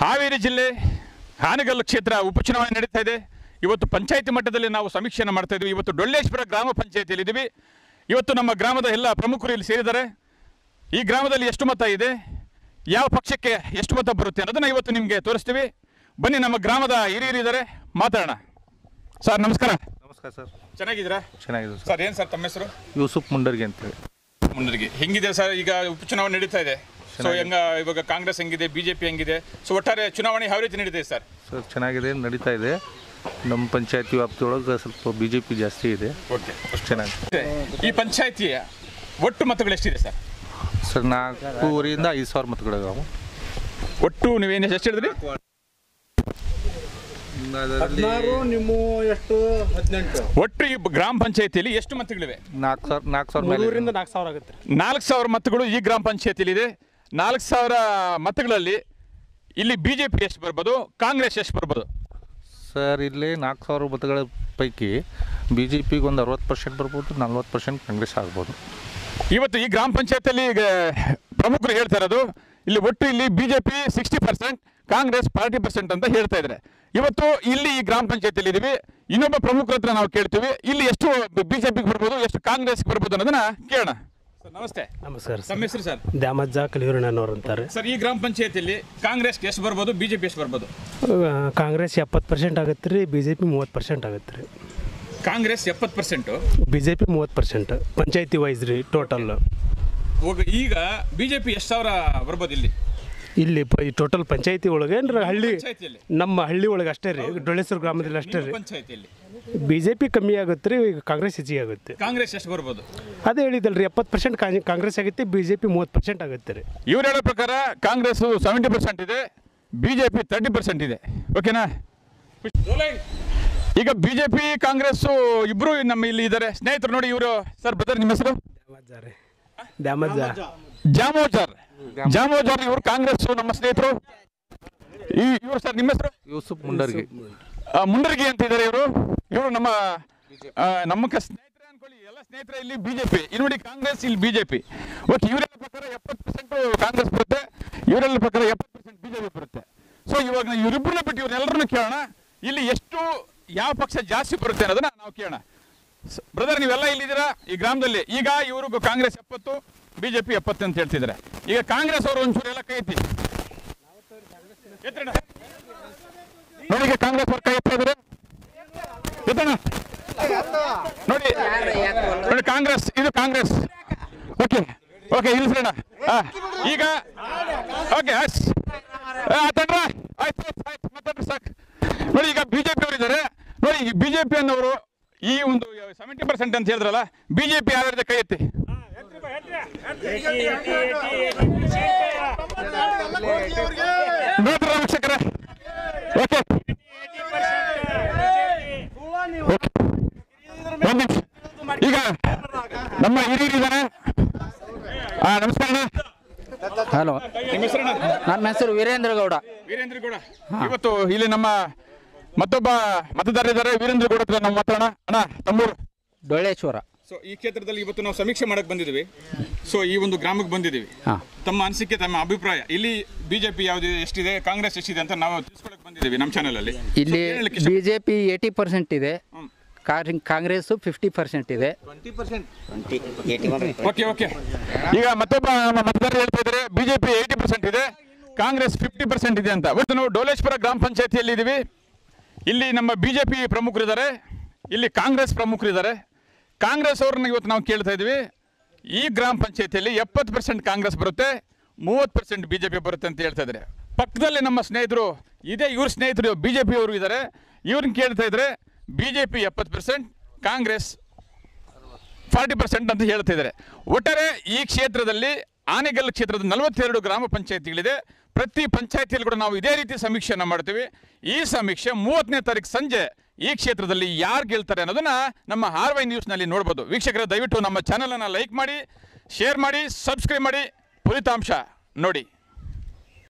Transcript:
ಹಾವೇರಿ ಜಿಲ್ಲೆ ಹಾನಗಲ್ಲು ಕ್ಷೇತ್ರ ಉಪಚುನಾವಣೆ ನಡೀತಾ ಇದೆ. ಇವತ್ತು ಪಂಚಾಯತಿ ಮಟ್ಟದಲ್ಲಿ ನಾವು ಸಮೀಕ್ಷೆಯನ್ನು ಮಾಡ್ತಾ ಇದ್ದೀವಿ ಇವತ್ತು ಡೊಳ್ಳೇಶ್ವರ ಗ್ರಾಮ ಪಂಚಾಯತಿಯಲ್ಲಿ ಇದ್ದೀವಿ ಇವತ್ತು ನಮ್ಮ ಗ್ರಾಮದ ಎಲ್ಲ ಪ್ರಮುಖರು ಇಲ್ಲಿ ಸೇರಿದ್ದಾರೆ. ಈ ಗ್ರಾಮದಲ್ಲಿ ಎಷ್ಟು ಮತ ಇದೆ? ಯಾವ ಪಕ್ಷಕ್ಕೆ ಎಷ್ಟು ಮತ ಬರುತ್ತೆ ಅನ್ನೋದನ್ನು ಇವತ್ತು ನಿಮಗೆ ತೋರಿಸ್ತೀವಿ. ಬನ್ನಿ ನಮ್ಮ ಗ್ರಾಮದ ಹಿರಿಯರಿದ್ದಾರೆ. ಮಾತಾಡೋಣ. ಸರ್ ನಮಸ್ಕಾರ. ನಮಸ್ಕಾರ ಸರ್. ಚೆನ್ನಾಗಿದ್ದೀರಾ? ಚೆನ್ನಾಗಿದೆ ಸರ್. ಸರ್ ಏನು ಸರ್ ತಮ್ಮ ಹೆಸರು? ಯೂಸುಫ್ ಮುಂಡರ್ಗಿ ಅಂತೇಳಿ. ಮುಂಡರ್ಗೆ. ಹೆಂಗಿದೆ ಸರ್? ಈಗ ಉಪಚುನಾವಣೆ ನಡೀತಾ ಇದೆ. ಸೊ ಹೆಂಗ ಇವಾಗ ಕಾಂಗ್ರೆಸ್ ಹೆಂಗಿದೆ ಬಿಜೆಪಿ ಹೆಂಗಿದೆ? ಸೊ ಒಟ್ಟಾರೆ ಚುನಾವಣೆ ಯಾವ ರೀತಿ ನಡೀತಿದೆ ಸರ್? ಸರ್ ಚೆನ್ನಾಗಿದೆ ನಡೀತಾ ಇದೆ. ನಮ್ಮ ಪಂಚಾಯತಿ ವ್ಯಾಪ್ತಿಯೊಳಗೆ ಸ್ವಲ್ಪ ಬಿ ಜೆ ಪಿ ಜಾಸ್ತಿ ಇದೆ. ಓಕೆ ಚೆನ್ನಾಗಿದೆ. ಈ ಪಂಚಾಯತಿಯ ಒಟ್ಟು ಮತಗಳು ಎಷ್ಟಿದೆ ಸರ್? ಸರ್ ನಾಲ್ಕೂವರೆಯಿಂದ ಐದು ಸಾವಿರ ಮತಗಳಿದಾವೆ ಒಟ್ಟು ನೀವೇನು ಎಷ್ಟು ಹೇಳಿದ್ರಿ? ನಿಮ್ಮ ಎಷ್ಟು? ಒಟ್ಟು ಈ ಗ್ರಾಮ ಪಂಚಾಯತಿಯಲ್ಲಿ ಎಷ್ಟು ಮತಗಳಿವೆ? ನಾಲ್ಕು ಸಾವಿರ ನಾಲ್ಕು ಸಾವಿರ ನಾಲ್ಕು ಸಾವಿರ ಆಗುತ್ತೆ ನಾಲ್ಕು ಸಾವಿರ ಮತಗಳು ಈ ಗ್ರಾಮ ಪಂಚಾಯತಿಯಲ್ಲಿ ಇದೆ ನಾಲ್ಕು ಸಾವಿರ ಮತಗಳಲ್ಲಿ ಇಲ್ಲಿ ಬಿ ಜೆ ಪಿ ಎಷ್ಟು ಬರ್ಬೋದು ಕಾಂಗ್ರೆಸ್ ಎಷ್ಟು ಬರ್ಬೋದು? ಸರ್ ಇಲ್ಲಿ ನಾಲ್ಕು ಸಾವಿರ ಮತಗಳ ಪೈಕಿ ಬಿ ಜೆ ಪಿಗೆ ಒಂದು ಅರವತ್ತು ಪರ್ಸೆಂಟ್ ಬರ್ಬೋದು ನಲ್ವತ್ತು ಪರ್ಸೆಂಟ್ ಕಾಂಗ್ರೆಸ್ ಆಗ್ಬೋದು. ಇವತ್ತು ಈ ಗ್ರಾಮ ಪಂಚಾಯತಲ್ಲಿ ಈಗ ಪ್ರಮುಖರು ಹೇಳ್ತಾ ಇರೋದು ಇಲ್ಲಿ ಒಟ್ಟು ಇಲ್ಲಿ B J P sixty percent Congress forty percent ಅಂತ ಹೇಳ್ತಾ ಇದ್ದಾರೆ. ಇವತ್ತು ಇಲ್ಲಿ ಈ ಗ್ರಾಮ ಪಂಚಾಯತಿಯಲ್ಲಿ ಇದೀವಿ ಇನ್ನೊಬ್ಬ ಪ್ರಮುಖರ ಹತ್ರ ನಾವು ಕೇಳ್ತೀವಿ ಇಲ್ಲಿ ಎಷ್ಟು ಬಿಜೆಪಿಗೆ ಬರ್ಬೋದು ಎಷ್ಟು ಕಾಂಗ್ರೆಸ್ಗೆ ಬರ್ಬೋದು ಅನ್ನೋದನ್ನ ಕೇಳೋಣ. ನಮಸ್ತೆ. ನಮಸ್ಕಾರ ತಮ್ಮ ಸರ್ ಹೆಸರು ಸರ್? ದ್ಯಾಮಜ್ಜ ಕಲಿಯೂರಿನವ್ರು ಅಂತಾರೆ. ಸರ್ ಈ ಗ್ರಾಮ ಪಂಚಾಯತಿಯಲ್ಲಿ ಕಾಂಗ್ರೆಸ್ಗೆ ಎಷ್ಟು ಬರ್ಬೋದು ಬಿಜೆಪಿ ಎಷ್ಟು ಬರ್ಬೋದು? ಕಾಂಗ್ರೆಸ್ ಎಪ್ಪತ್ತು ಪರ್ಸೆಂಟ್ ಆಗುತ್ತೆ ರೀ ಬಿ ಜೆ ಪಿ ಮೂವತ್ತು ಪರ್ಸೆಂಟ್ ಆಗುತ್ತೆ ರೀ. ಕಾಂಗ್ರೆಸ್ ಎಪ್ಪತ್ತು ಪರ್ಸೆಂಟು ಬಿ ಜೆ ಪಿ ಮೂವತ್ತು ಪರ್ಸೆಂಟ್ ಪಂಚಾಯತಿ ವೈಸ್ ರೀ ಟೋಟಲ್ ಈಗ ಬಿಜೆಪಿ ಎಷ್ಟು ಸಾವಿರ ಬರ್ಬೋದು ಇಲ್ಲಿ? ಇಲ್ಲಿ ಪ ಈ ಟೋಟಲ್ ಪಂಚಾಯತಿ ಒಳಗೆ ಏನ್ರ ಹಳ್ಳಿ ನಮ್ಮ ಹಳ್ಳಿ ಒಳಗೆ ಅಷ್ಟೇ ರೀ ಡೊಳ್ಳೇಶ್ವರ ಗ್ರಾಮದಲ್ಲಿ ಅಷ್ಟೇ ರೀ. ಪಂಚಾಯತಿಯಲ್ಲಿ. ಬಿ ಜೆ ಪಿ ಕಮ್ಮಿ ಆಗುತ್ತೆ ರೀ ಈಗ ಕಾಂಗ್ರೆಸ್ ಹೆಚ್ಚಿಗೆ ಆಗುತ್ತೆ. ಕಾಂಗ್ರೆಸ್ ಎಷ್ಟು ಬರ್ಬೋದು? ಅದೇ ಹೇಳಿದಲ್ರಿ ಎಪ್ಪತ್ತು ಪರ್ಸೆಂಟ್ ಕಾಂಗ್ರೆಸ್ ಆಗುತ್ತೆ ಬಿ ಜೆ ಪಿ ಮೂವತ್ತು ಪರ್ಸೆಂಟ್ ಆಗುತ್ತೆ ರೀ. ಇವ್ರು ಹೇಳೋ ಪ್ರಕಾರ ಕಾಂಗ್ರೆಸ್ ಸೆವೆಂಟಿ ಪರ್ಸೆಂಟ್ ಇದೆ ಬಿಜೆಪಿ ತರ್ಟಿ ಪರ್ಸೆಂಟ್ ಇದೆ. ಓಕೆನಾ ಈಗ ಬಿಜೆಪಿ ಕಾಂಗ್ರೆಸ್ ಇಬ್ರು ನಮ್ಮ ಇಲ್ಲಿ ಇದ್ದಾರೆ ಸ್ನೇಹಿತರು ನೋಡಿ ಇವರು. ಸರ್ ಬ್ರದರ್ ನಿಮ್ಮ ಹೆಸರು? ದ್ಯಾಮಜ್ಜ ರೀ. ದ್ಯಾಮಜ್ಜ ಜಾಮೋಜರ್. ಜಾಮೋಜರ್. ಇವರು ಕಾಂಗ್ರೆಸ್ ನಮ್ಮ ಸ್ನೇಹಿತರು. ಈ ಇವರು ಸರ್ ನಿಮ್ಮ ಹೆಸರು? ಯೂಸುಫ್ ಮುಂಡರ್ಗಿ. ಮುಂಡರ್ಗಿ. ಅಂತಿದ್ದಾರೆ ಇವರು. ಇವರು ನಮ್ಮ ನಮ್ಮ ಸ್ನೇಹಿತರೆ ಅನ್ಕೊಳ್ಳಿ ಎಲ್ಲ ಸ್ನೇಹಿತರೆ ಇಲ್ಲಿ ಬಿಜೆಪಿ. ಇಲ್ಲಿ ನೋಡಿ ಕಾಂಗ್ರೆಸ್ ಇಲ್ಲಿ ಬಿಜೆಪಿ. ಓಕೆ ಇವರೆಲ್ಲ ಪ್ರಕಾರ ಎಪ್ಪತ್ತು ಪರ್ಸೆಂಟ್ ಕಾಂಗ್ರೆಸ್ ಬರುತ್ತೆ ಇವರೆಲ್ಲ ಪ್ರಕಾರ ಎಪ್ಪತ್ತು ಪರ್ಸೆಂಟ್ ಬಿಜೆಪಿ ಬರುತ್ತೆ. ಸೊ ಇವಾಗ ನಾವು ಇವರಿಬ್ಬರನ್ನ ಬಿಟ್ಟು ಇವ್ರನ್ನೆಲ್ಲರನ್ನು ಕೇಳೋಣ. ಇಲ್ಲಿ ಎಷ್ಟು ಯಾವ ಪಕ್ಷ ಜಾಸ್ತಿ ಬರುತ್ತೆ ಅನ್ನೋದನ್ನ ನಾವು ಕೇಳೋಣ. ಬ್ರದರ್, ನೀವೆಲ್ಲ ಇಲ್ಲಿದ್ದೀರಾ? ಈ ಗ್ರಾಮದಲ್ಲಿ. ಈಗ ಇವ್ರಿಗೂ ಕಾಂಗ್ರೆಸ್ ಎಪ್ಪತ್ತು, ಬಿಜೆಪಿ ಎಪ್ಪತ್ತು ಅಂತ ಹೇಳ್ತಿದ್ದಾರೆ. ಈಗ ಕಾಂಗ್ರೆಸ್ ಅವರು ಒಂಚೂರು ಎಲ್ಲ ಕೈ ಎತ್ತಿ. ನೋಡಿ ಕಾಂಗ್ರೆಸ್ ಅವ್ರ ಕೈ ಎತ್ತಿದ್ರೆ. ನೋಡಿ. ನೋಡಿ ಕಾಂಗ್ರೆಸ್, ಇದು ಕಾಂಗ್ರೆಸ್. ಓಕೆ. ಓಕೆ, ಇಲ್ಲಿ ಸರಣ ಈಗ, ಓಕೆ ಅಸ್ ಆಯ್ತು ಆಯ್ತು ಸಾಕು. ನೋಡಿ ಈಗ ಬಿಜೆಪಿ ಅವರು ಇದ್ದಾರೆ ನೋಡಿ ಬಿಜೆಪಿ ಅನ್ನೋರು ಈ ಒಂದು ಸೆವೆಂಟಿ ಪರ್ಸೆಂಟ್ ಅಂತ ಹೇಳಿದ್ರಲ್ಲ ಬಿಜೆಪಿ ಯಾವ್ಯಾವ ಕೈ ಎತ್ತಿ. ವೀಕ್ಷಕರೇ ಓಕೆ. ಈಗ ನಮ್ಮ ಹಿರಿಯರಿದ್ದಾರೆ ಆ ನಮಸ್ಕಾರ. ಹಲೋ ನಿಮ್ಮ ಹೆಸರು ನನ್ನ ಹೆಸರು ವೀರೇಂದ್ರ ಗೌಡ. ವೀರೇಂದ್ರ ಗೌಡ. ಇವತ್ತು ಇಲ್ಲಿ ನಮ್ಮ ಮತ್ತೊಬ್ಬ ಮತದಾರರಿದ್ದಾರೆ ವೀರೇಂದ್ರ ಗೌಡ ಹತ್ರ ನಾವು ಮಾತಾಡೋಣ. ಅಣ್ಣ ತಮ್ಮೂರು. ಡೊಳ್ಳೇಶ್ವರ. ಸೊ ಈ ಕ್ಷೇತ್ರದಲ್ಲಿ ಇವತ್ತು ನಾವು ಸಮೀಕ್ಷೆ ಮಾಡಕ್ ಬಂದಿದ್ದೀವಿ. ಸೊ ಈ ಒಂದು ಗ್ರಾಮಕ್ಕೆ ಬಂದಿದ್ದೀವಿ. ಹಾಂ. ತಮ್ಮ ಅನಿಸಿಕೆ ತಮ್ಮ ಅಭಿಪ್ರಾಯ. ಇಲ್ಲಿ ಬಿಜೆಪಿ ಯಾವ್ದು ಎಷ್ಟಿದೆ ಕಾಂಗ್ರೆಸ್ ಎಷ್ಟಿದೆ ಅಂತ ನಾವು ತಿಳಿಸ್ಕೊಳಕ್ ಬಂದಿದ್ದೀವಿ ನಮ್ಮ ಚಾನಲ್ ಅಲ್ಲಿ. ಇಲ್ಲಿ ಬಿಜೆಪಿ ಏಯ್ಟಿ ಪರ್ಸೆಂಟ್ ಇದೆ. ಕಾಂಗ್ರೆಸ್ ಫಿಫ್ಟಿ ಪರ್ಸೆಂಟ್ ಇದೆ. ಓಕೆ ಓಕೆ ಈಗ ಮತ್ತೊಬ್ಬ ಮತದಾರ ಮತದಾರರು ಹೇಳ್ತಾ ಇದ್ದಾರೆ ಬಿಜೆಪಿ ಏಯ್ಟಿ ಪರ್ಸೆಂಟ್ ಇದೆ ಕಾಂಗ್ರೆಸ್ ಫಿಫ್ಟಿ ಪರ್ಸೆಂಟ್ ಇದೆ ಅಂತ. ಇವತ್ತು ನಾವು ಡೋಲೇಶ್ವರ ಗ್ರಾಮ ಪಂಚಾಯತಿಯಲ್ಲಿ ಇದ್ದೀವಿ ಇಲ್ಲಿ ನಮ್ಮ ಬಿ ಜೆ ಪಿ ಪ್ರಮುಖರಿದ್ದಾರೆ, ಇಲ್ಲಿ ಕಾಂಗ್ರೆಸ್ ಪ್ರಮುಖರಿದ್ದಾರೆ. ಕಾಂಗ್ರೆಸ್ ಅವ್ರನ್ನ ಇವತ್ತು ನಾವು ಕೇಳ್ತಾ ಇದ್ದೀವಿ. ಈ ಗ್ರಾಮ ಪಂಚಾಯತಿಯಲ್ಲಿ ಎಪ್ಪತ್ತು ಪರ್ಸೆಂಟ್ ಕಾಂಗ್ರೆಸ್ ಬರುತ್ತೆ, ಮೂವತ್ತು ಪರ್ಸೆಂಟ್ ಬಿ ಜೆ ಪಿ ಬರುತ್ತೆ ಅಂತ ಹೇಳ್ತಾ ಇದ್ದಾರೆ. ಪಕ್ಕದಲ್ಲಿ ನಮ್ಮ ಸ್ನೇಹಿತರು, ಇದೇ ಇವ್ರ ಸ್ನೇಹಿತರು ಬಿ ಜೆ ಪಿ ಅವರು ಇದ್ದಾರೆ. ಇವ್ರನ್ನ ಕೇಳ್ತಾ ಇದ್ರೆ ಬಿ ಜೆ ಪಿ ಎಪ್ಪತ್ತು ಪರ್ಸೆಂಟ್ ಕಾಂಗ್ರೆಸ್ ಫಾರ್ಟಿ ಪರ್ಸೆಂಟ್ ಅಂತ ಹೇಳ್ತಾ ಇದ್ದಾರೆ. ಒಟ್ಟಾರೆ ಈ ಕ್ಷೇತ್ರದಲ್ಲಿ ಆನೆಗಲ್ ಕ್ಷೇತ್ರದ ನಲವತ್ತೆರಡು ಗ್ರಾಮ ಪಂಚಾಯತಿಗಳಿದೆ. ಪ್ರತಿ ಪಂಚಾಯತಿಯಲ್ಲಿ ಕೂಡ ನಾವು ಇದೇ ರೀತಿ ಸಮೀಕ್ಷೆಯನ್ನು ಮಾಡ್ತೀವಿ. ಈ ಸಮೀಕ್ಷೆ ಮೂವತ್ತನೇ ತಾರೀಕು ಸಂಜೆ ಈ ಕ್ಷೇತ್ರದಲ್ಲಿ ಯಾರು ಗೆಲ್ತಾರೆ ಅನ್ನೋದನ್ನ ನಮ್ಮ ಆರ್ ವೈ ನ್ಯೂಸ್ನಲ್ಲಿ ನೋಡ್ಬೋದು. ವೀಕ್ಷಕರ, ದಯವಿಟ್ಟು ನಮ್ಮ ಚಾನಲನ್ನು ಲೈಕ್ ಮಾಡಿ, ಶೇರ್ ಮಾಡಿ, ಸಬ್ಸ್ಕ್ರೈಬ್ ಮಾಡಿ. ಫಲಿತಾಂಶ ನೋಡಿ.